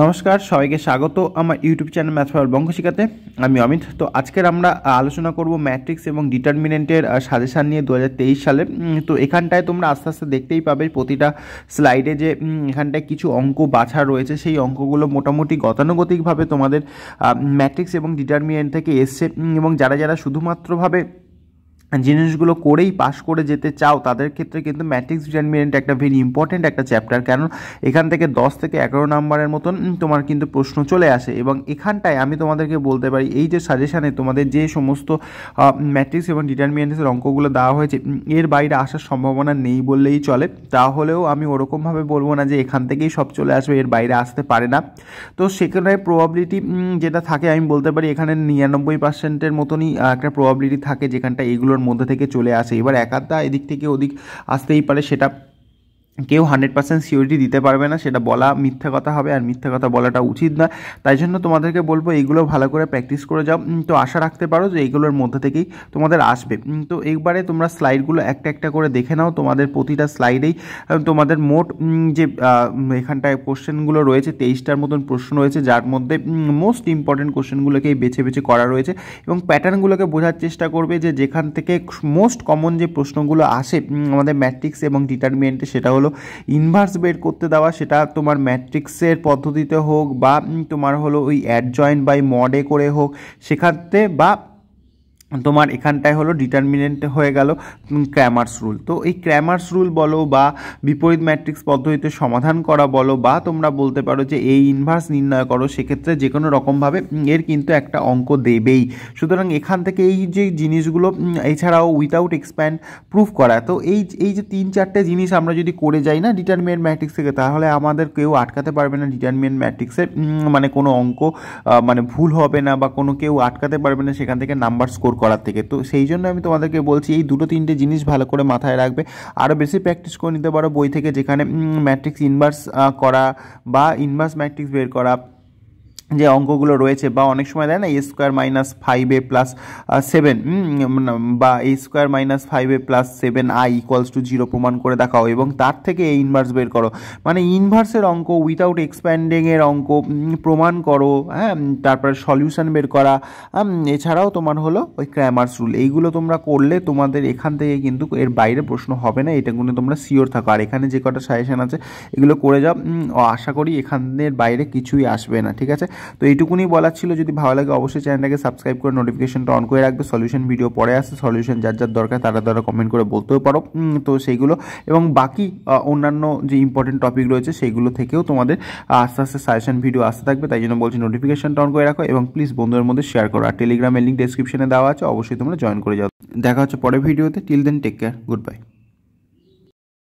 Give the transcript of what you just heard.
নমস্কার, সবাইকে স্বাগত আমার YouTube channel math for Banga শিখাতে আমি অমিত। তো আজকের আমরা আলোচনা করব ম্যাট্রিক্স এবং ডিটারমিনেন্টের সাজেশান নিয়ে দু হাজার তেইশ সালে। তো এখানটায় তোমরা আস্তে আস্তে দেখতেই পাবে প্রতিটা স্লাইডে যে এখানটায় কিছু অঙ্ক বাছা রয়েছে। সেই অঙ্কগুলো মোটামুটি গতানুগতিকভাবে তোমাদের ম্যাট্রিক্স এবং ডিটারমিনেন্ট থেকে এসছে। এবং যারা যারা শুধুমাত্রভাবে জিনিসগুলো করেই পাশ করে যেতে চাও, তাদের ক্ষেত্রে কিন্তু ম্যাট্রিক্স ডিটারমিনেন্ট একটা ভেরি ইম্পর্ট্যান্ট একটা চ্যাপ্টার কারণ এখান থেকে দশ থেকে এগারো নাম্বারের মতন তোমার কিন্তু প্রশ্ন চলে আসে। এবং এখানটায় আমি তোমাদেরকে বলতে পারি, এই যে সাজেশানে তোমাদের যে সমস্ত ম্যাট্রিক্স এবং ডিটারমিনেন্টসের অঙ্কগুলো দেওয়া হয়েছে এর বাইরে আসার সম্ভাবনা নেই বললেই চলে। তাহলেও আমি ওরকমভাবে বলব না যে এখান থেকেই সব চলে আসবে, এর বাইরে আসতে পারে না। তো সেখানে প্রবাবিলিটি যেটা থাকে, আমি বলতে পারি, এখানে নিরানব্বই পার্সেন্টের মতনই একটা প্রবাবিলিটি থাকে যেখানটা এগুলোর মধ্যে থেকে চলে আসে। এবার একাধটা এদিক থেকে ওদিক আসতেই পারে সেটা কেউ হান্ড্রেড পার্সেন্ট সিওরিটি দিতে পারবে না, সেটা বলা মিথ্যা কথা হবে আর মিথ্যা কথা বলাটা উচিত না। তাই জন্য তোমাদেরকে বলব এইগুলো ভালো করে প্র্যাকটিস করে যাও। তো আশা রাখতে পারো যে এইগুলোর মধ্যে থেকেই তোমাদের আসবে। তো এইবারে তোমরা স্লাইডগুলো একটা একটা করে দেখে নাও। তোমাদের প্রতিটা স্লাইডেই তোমাদের মোট যে এখানটায় কোশ্চেনগুলো রয়েছে, তেইশটার মতন প্রশ্ন রয়েছে, যার মধ্যে মোস্ট ইম্পর্টেন্ট কোশ্চেনগুলোকেই বেছে বেছে করা রয়েছে এবং প্যাটার্নগুলোকে বোঝার চেষ্টা করবে যে যেখান থেকে মোস্ট কমন যে প্রশ্নগুলো আসে আমাদের ম্যাট্রিক্স এবং ডিটারমিনেন্টে সেটা হলো ইনভার্স বের করতে দেওয়া, সেটা তোমার ম্যাট্রিক্সের পদ্ধতিতে হোক বা তোমার হলো ওই অ্যাড অ্যাডজয়েন্ট বাই মডে করে হোক, সেখানে বা তোমার এখানটায় হলো ডিটারমিনেন্ট হয়ে গেল ক্র্যামার্স রুল তো এই ক্র্যামার্স রুল বলো বা বিপরীত ম্যাট্রিক্স পদ্ধতিতে সমাধান করা বলো বা তোমরা বলতে পারো যে এই ইনভার্স নির্ণয় করো, সেক্ষেত্রে যে কোনো রকমভাবে এর কিন্তু একটা অঙ্ক দেবেই। সুতরাং এখান থেকে এই যে জিনিসগুলো এছাড়াও উইথাউট এক্সপ্যান্ড প্রুফ করা। তো এই এই যে তিন চারটে জিনিস আমরা যদি করে যাই না ডিটারমিনেন্ট ম্যাট্রিক্স থেকে, তাহলে আমাদের কেউ আটকাতে পারবে না ডিটারমিনেন্ট ম্যাট্রিক্সের মানে কোনো অঙ্ক মানে ভুল হবে না বা কোনো কেউ আটকাতে পারবে না, সেখান থেকে নাম্বার স্কোর করার থেকে। তো সেই জন্য আমি তোমাদেরকে বলছি, এই দুটো তিনটে জিনিস ভালো করে মাথায় রাখবে। আরও বেশি প্র্যাকটিস করে নিতে পারো বই থেকে যেখানে ম্যাট্রিক্স ইনভার্স করা বা ইনভার্স ম্যাট্রিক্স বের করা। যে অঙ্কগুলো রয়েছে বা অনেক সময় দেয় না a square minus five a plus seven বা a square minus five a plus seven i equals to zero প্রমাণ করে দেখাও এবং তার থেকে এই ইনভার্স বের করো। মানে ইনভার্সের অঙ্ক উইথাউট এক্সপ্যান্ডিংয়ের অঙ্ক প্রমাণ করো হ্যাঁ তারপরে সলিউশন বের করা এছাড়াও তোমার হলো ওই ক্র্যামার্স রুল এইগুলো তোমরা করলে তোমাদের এখান থেকে কিন্তু এর বাইরে প্রশ্ন হবে না, এটা কিন্তু তোমরা শিওর থাকো। আর এখানে যে কটা সাজেশন আছে, এগুলো করে যাও আশা করি এখানের বাইরে কিছুই আসবে না, ঠিক আছে? তো এইটুকুনি বলার ছিল। যদি ভালো লাগে অবশ্যই চ্যানেলটাকে সাবস্ক্রাইব করে নোটিফিকেশনটা অন করে রাখবে। সলিউশন ভিডিও পরে আসে। সলিউশন যার যার দরকার তারা তারা কমেন্ট করে বলতেও পারো। তো সেইগুলো এবং বাকি অন্যান্য যে ইম্পর্টেন্ট টপিক রয়েছে সেইগুলো থেকেও তোমাদের আস্তে আস্তে সাজেশন ভিডিও আসতে থাকবে। তাই জন্য বলছি নোটিফিকেশনটা অন করে রাখো এবং প্লিজ বন্ধুদের মধ্যে শেয়ার করো। আর টেলিগ্রামের লিঙ্ক ডেসক্রিপশনে দেওয়া আছে। অবশ্যই তোমরা জয়েন করে যাও। দেখা হচ্ছে পরের ভিডিওতে till then take care good bye